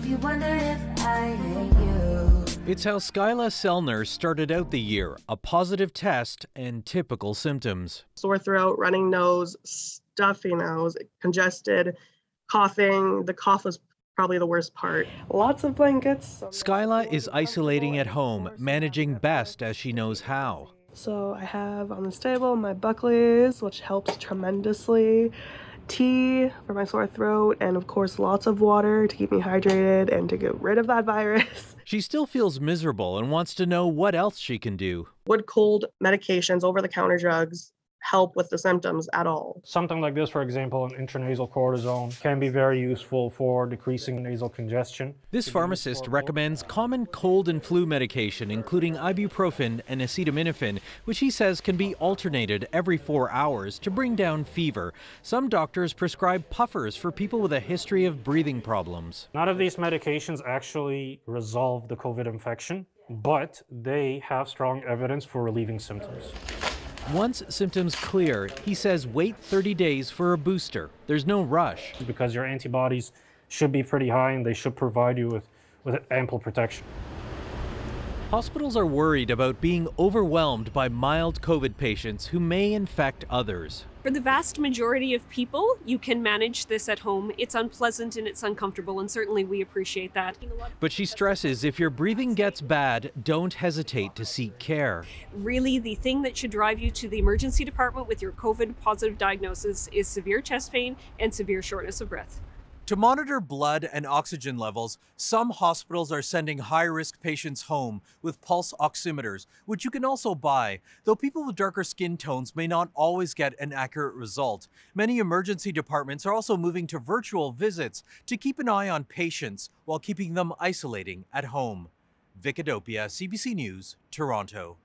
if you wonder if I hate you. It's how Skyla Sellner started out the year a positive test and typical symptoms. Sore throat, running nose, stuffy nose, congested, coughing. The cough was probably the worst part. Lots of blankets. Skyla is isolating at home, managing best as she knows how. So I have on this table my Buckley's, which helps tremendously. Tea for my sore throat, and of course, lots of water to keep me hydrated and to get rid of that virus. She still feels miserable and wants to know what else she can do. Would cold medications, over the counter drugs, help with the symptoms at all? Something like this, for example, an intranasal cortisone, can be very useful for decreasing nasal congestion. This pharmacist recommends common cold and flu medication, including ibuprofen and acetaminophen, which he says can be alternated every four hours to bring down fever. Some doctors prescribe puffers for people with a history of breathing problems. None of these medications actually resolve the COVID infection, but they have strong evidence for relieving symptoms. Once symptoms clear, he says wait 30 days for a booster. There's no rush. because your antibodies should be pretty high and they should provide you with, with ample protection. Hospitals are worried about being overwhelmed by mild COVID patients who may infect others. For the vast majority of people, you can manage this at home. It's unpleasant and it's uncomfortable, and certainly we appreciate that. But she stresses if your breathing gets bad, don't hesitate to seek care. Really, the thing that should drive you to the emergency department with your COVID positive diagnosis is severe chest pain and severe shortness of breath. To monitor blood and oxygen levels, some hospitals are sending high risk patients home with pulse oximeters, which you can also buy, though people with darker skin tones may not always get an accurate result. Many emergency departments are also moving to virtual visits to keep an eye on patients while keeping them isolating at home. Vik Adhopia, CBC News, Toronto.